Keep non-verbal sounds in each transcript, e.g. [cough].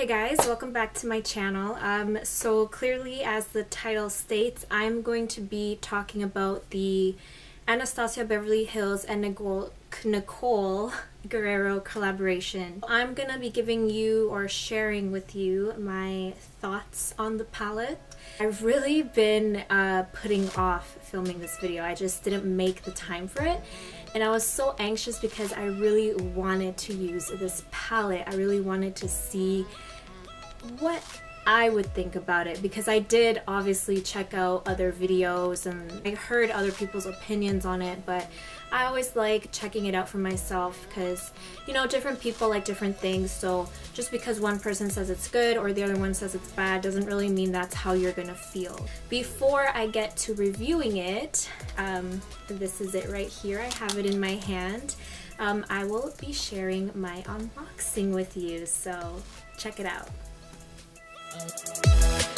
Hey guys, welcome back to my channel. Um, so clearly as the title states, I'm going to be talking about the Anastasia Beverly Hills and Nicole, Nicole Guerriero collaboration. I'm gonna be giving you or sharing with you my thoughts on the palette. I've really been uh, putting off filming this video. I just didn't make the time for it and I was so anxious because I really wanted to use this palette. I really wanted to see what I would think about it because I did obviously check out other videos and I heard other people's opinions on it but I always like checking it out for myself because you know different people like different things so just because one person says it's good or the other one says it's bad doesn't really mean that's how you're gonna feel. Before I get to reviewing it, um, this is it right here, I have it in my hand, um, I will be sharing my unboxing with you so check it out. And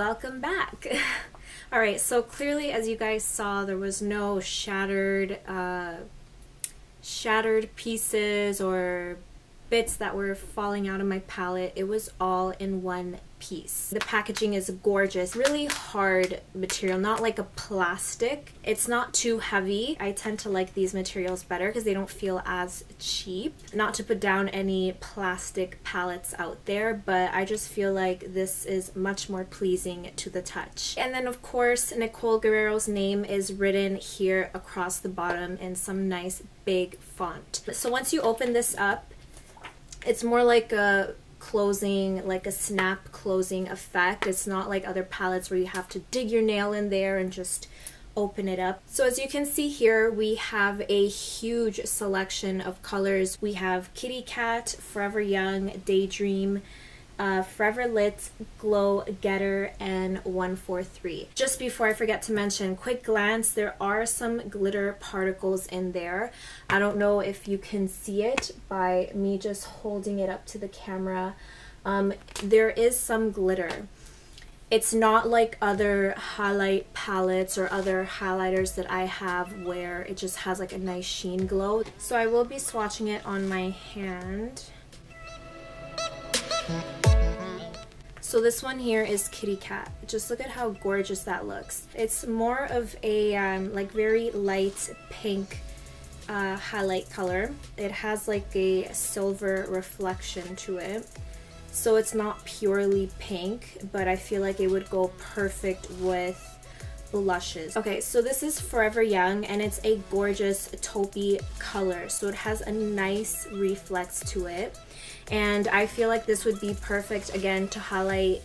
welcome back. [laughs] Alright, so clearly as you guys saw there was no shattered uh, shattered pieces or bits that were falling out of my palette. It was all in one piece. The packaging is gorgeous, really hard material, not like a plastic. It's not too heavy. I tend to like these materials better because they don't feel as cheap. Not to put down any plastic palettes out there, but I just feel like this is much more pleasing to the touch. And then of course, Nicole Guerriero's name is written here across the bottom in some nice big font. So once you open this up, it's more like a closing, like a snap closing effect. It's not like other palettes where you have to dig your nail in there and just open it up. So as you can see here, we have a huge selection of colors. We have Kitty Cat, Forever Young, Daydream, uh, Forever Lit, Glow Getter, and 143. Just before I forget to mention, quick glance, there are some glitter particles in there. I don't know if you can see it by me just holding it up to the camera. Um, there is some glitter. It's not like other highlight palettes or other highlighters that I have where it just has like a nice sheen glow. So I will be swatching it on my hand. So this one here is Kitty Cat. Just look at how gorgeous that looks. It's more of a um, like very light pink uh, highlight color. It has like a silver reflection to it. So it's not purely pink, but I feel like it would go perfect with blushes. Okay, so this is Forever Young and it's a gorgeous taupey color. So it has a nice reflex to it. And I feel like this would be perfect again to highlight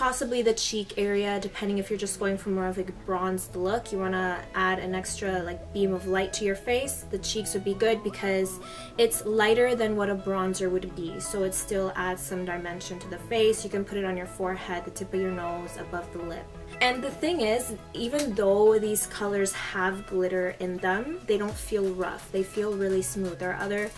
possibly the cheek area depending if you're just going for more of a bronzed look. You want to add an extra like beam of light to your face. The cheeks would be good because it's lighter than what a bronzer would be. So it still adds some dimension to the face. You can put it on your forehead the tip of your nose above the lip and the thing is even though these colors have glitter in them they don't feel rough they feel really smooth there are other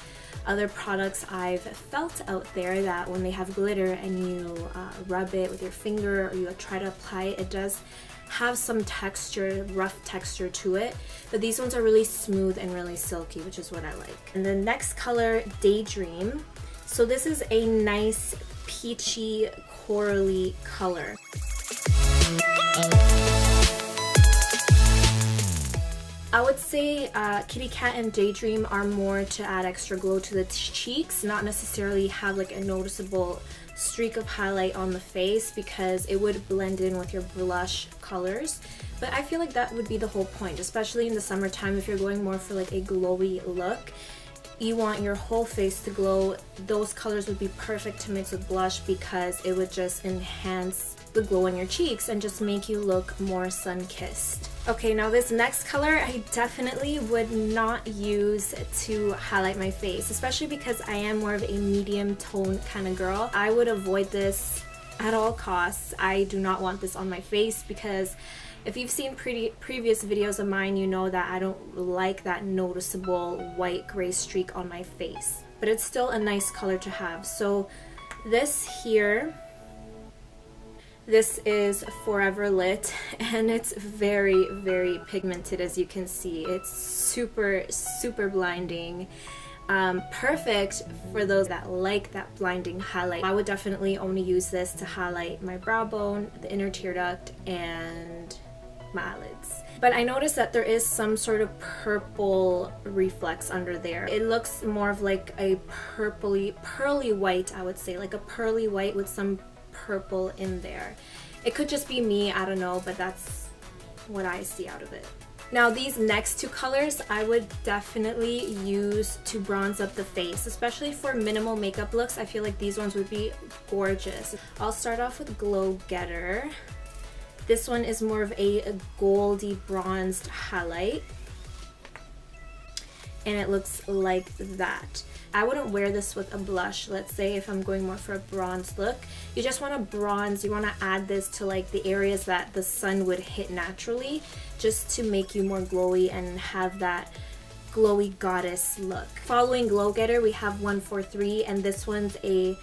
other products I've felt out there that when they have glitter and you uh, rub it with your finger or you try to apply it, it does have some texture, rough texture to it, but these ones are really smooth and really silky, which is what I like. And the next color, Daydream. So this is a nice peachy corally color. I would say uh, Kitty Cat and Daydream are more to add extra glow to the cheeks, not necessarily have like a noticeable streak of highlight on the face because it would blend in with your blush colors. But I feel like that would be the whole point, especially in the summertime if you're going more for like a glowy look. You want your whole face to glow. Those colors would be perfect to mix with blush because it would just enhance the glow on your cheeks and just make you look more sun-kissed. Okay, now this next color I definitely would not use to highlight my face, especially because I am more of a medium tone kind of girl. I would avoid this at all costs. I do not want this on my face because if you've seen pretty previous videos of mine, you know that I don't like that noticeable white gray streak on my face. But it's still a nice color to have. So this here this is Forever Lit [laughs] and it's very, very pigmented as you can see. It's super, super blinding. Um, perfect for those that like that blinding highlight. I would definitely only use this to highlight my brow bone, the inner tear duct, and my eyelids. But I noticed that there is some sort of purple reflex under there. It looks more of like a purpley, pearly white, I would say, like a pearly white with some purple in there. It could just be me, I don't know, but that's what I see out of it. Now these next two colors I would definitely use to bronze up the face, especially for minimal makeup looks. I feel like these ones would be gorgeous. I'll start off with Glow Getter. This one is more of a goldy bronzed highlight and it looks like that. I wouldn't wear this with a blush, let's say if I'm going more for a bronze look. You just want to bronze, you want to add this to like the areas that the sun would hit naturally just to make you more glowy and have that glowy goddess look. Following Glow Getter we have 143 and this one's a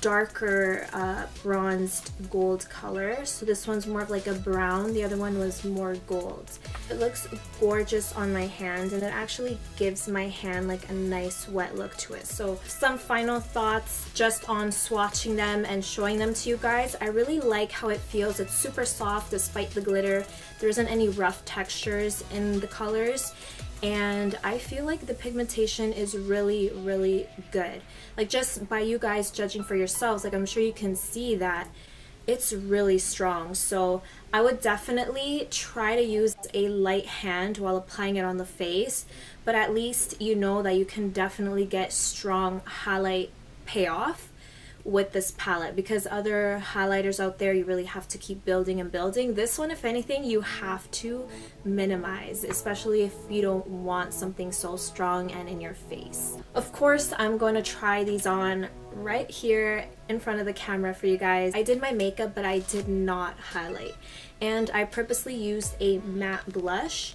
darker uh, bronzed gold color. So this one's more of like a brown. The other one was more gold. It looks gorgeous on my hand and it actually gives my hand like a nice wet look to it. So some final thoughts just on swatching them and showing them to you guys. I really like how it feels. It's super soft despite the glitter. There isn't any rough textures in the colors and I feel like the pigmentation is really really good. Like just by you guys judging for yourselves like I'm sure you can see that it's really strong. So I would definitely try to use a light hand while applying it on the face but at least you know that you can definitely get strong highlight payoff with this palette because other highlighters out there you really have to keep building and building. This one if anything you have to minimize especially if you don't want something so strong and in your face. Of course I'm going to try these on right here in front of the camera for you guys. I did my makeup but I did not highlight and I purposely used a matte blush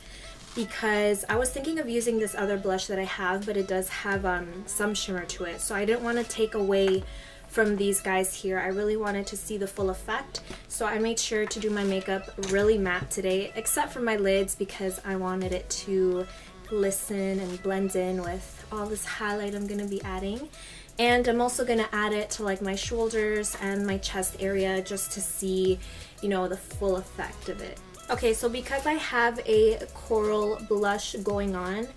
because I was thinking of using this other blush that I have but it does have um, some shimmer to it so I didn't want to take away from these guys here. I really wanted to see the full effect, so I made sure to do my makeup really matte today, except for my lids because I wanted it to glisten and blend in with all this highlight I'm going to be adding. And I'm also going to add it to like my shoulders and my chest area just to see, you know, the full effect of it. Okay, so because I have a coral blush going on,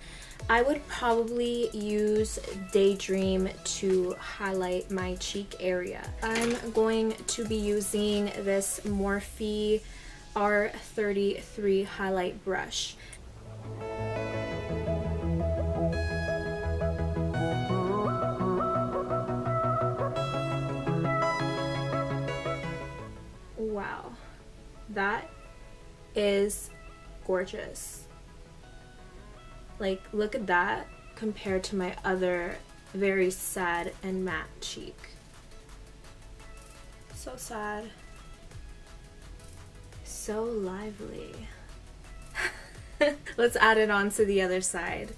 I would probably use Daydream to highlight my cheek area. I'm going to be using this Morphe R33 highlight brush. Wow, that is gorgeous. Like, look at that compared to my other very sad and matte cheek. So sad. So lively. [laughs] Let's add it on to the other side.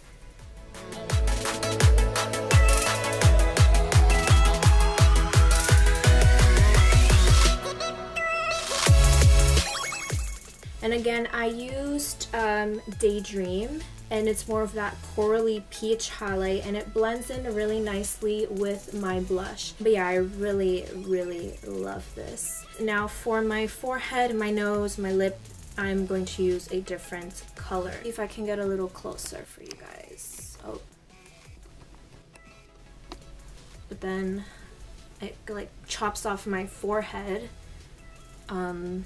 And again, I used um, Daydream and it's more of that corally peach highlight and it blends in really nicely with my blush. But yeah, I really, really love this. Now for my forehead, my nose, my lip I'm going to use a different color. See if I can get a little closer for you guys. Oh. But then it like chops off my forehead. Um,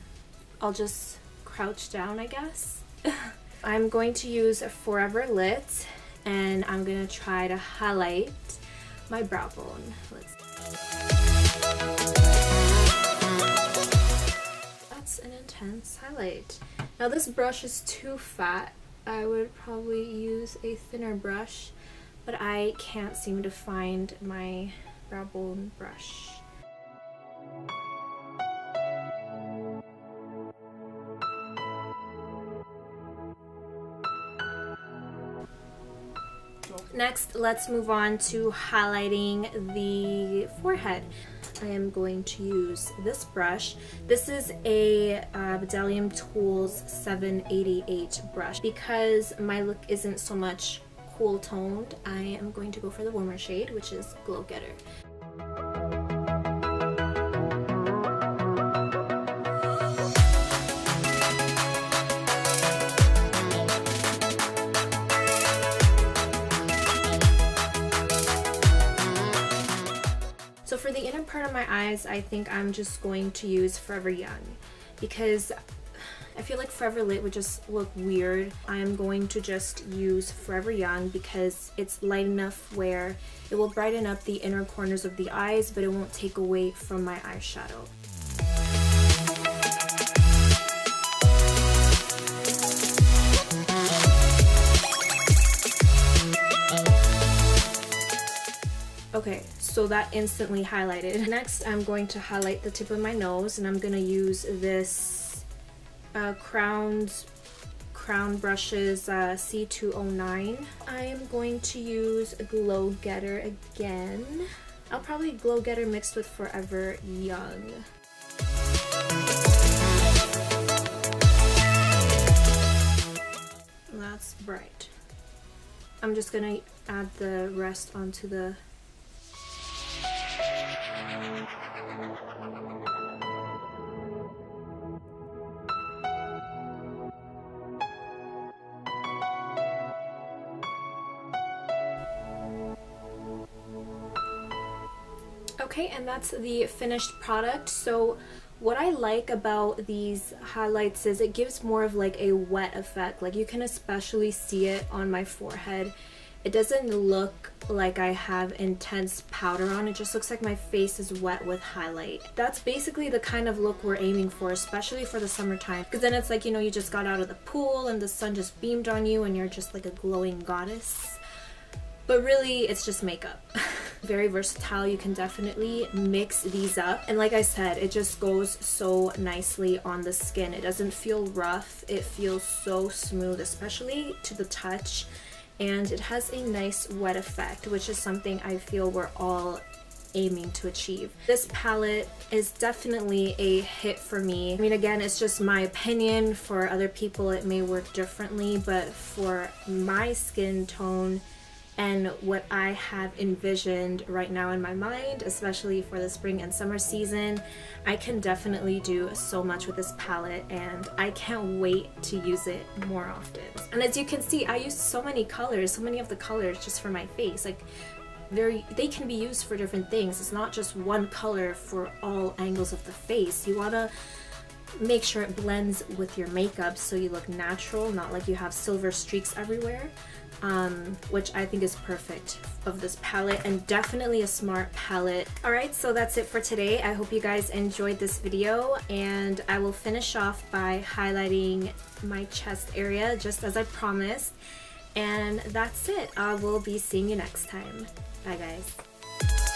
I'll just crouch down, I guess. [laughs] I'm going to use a Forever Lit and I'm gonna try to highlight my brow bone. Let's That's an intense highlight. Now this brush is too fat. I would probably use a thinner brush, but I can't seem to find my brow bone brush. Next, let's move on to highlighting the forehead. I am going to use this brush. This is a uh, Bdellium Tools 788 brush. Because my look isn't so much cool toned, I am going to go for the warmer shade, which is Glow Getter. My eyes, I think I'm just going to use Forever Young because I feel like Forever Lit would just look weird. I'm going to just use Forever Young because it's light enough where it will brighten up the inner corners of the eyes, but it won't take away from my eyeshadow. Okay, so that instantly highlighted. Next, I'm going to highlight the tip of my nose and I'm going to use this uh, Crowned Crown Brushes uh, C209. I am going to use a Glow Getter again. I'll probably Glow Getter mixed with Forever Young. That's bright. I'm just gonna add the rest onto the Okay, and that's the finished product. So what I like about these highlights is it gives more of like a wet effect. Like you can especially see it on my forehead. It doesn't look like I have intense powder on. It just looks like my face is wet with highlight. That's basically the kind of look we're aiming for, especially for the summertime. Because then it's like, you know, you just got out of the pool and the sun just beamed on you and you're just like a glowing goddess. But really, it's just makeup. [laughs] Very versatile. You can definitely mix these up. And like I said, it just goes so nicely on the skin. It doesn't feel rough. It feels so smooth, especially to the touch. And it has a nice wet effect, which is something I feel we're all aiming to achieve. This palette is definitely a hit for me. I mean, again, it's just my opinion. For other people, it may work differently, but for my skin tone, and what I have envisioned right now in my mind, especially for the spring and summer season. I can definitely do so much with this palette and I can't wait to use it more often. And as you can see, I use so many colors, so many of the colors just for my face. Like very, they can be used for different things. It's not just one color for all angles of the face. You wanna make sure it blends with your makeup so you look natural, not like you have silver streaks everywhere um, which I think is perfect of this palette and definitely a smart palette. Alright, so that's it for today. I hope you guys enjoyed this video and I will finish off by highlighting my chest area just as I promised. And that's it. I will be seeing you next time. Bye guys.